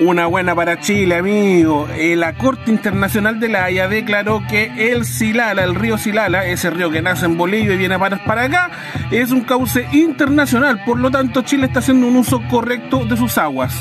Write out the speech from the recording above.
Una buena para Chile, amigo. Eh, la Corte Internacional de la Haya declaró que el Silala, el río Silala, ese río que nace en Bolivia y viene para, para acá, es un cauce internacional. Por lo tanto, Chile está haciendo un uso correcto de sus aguas.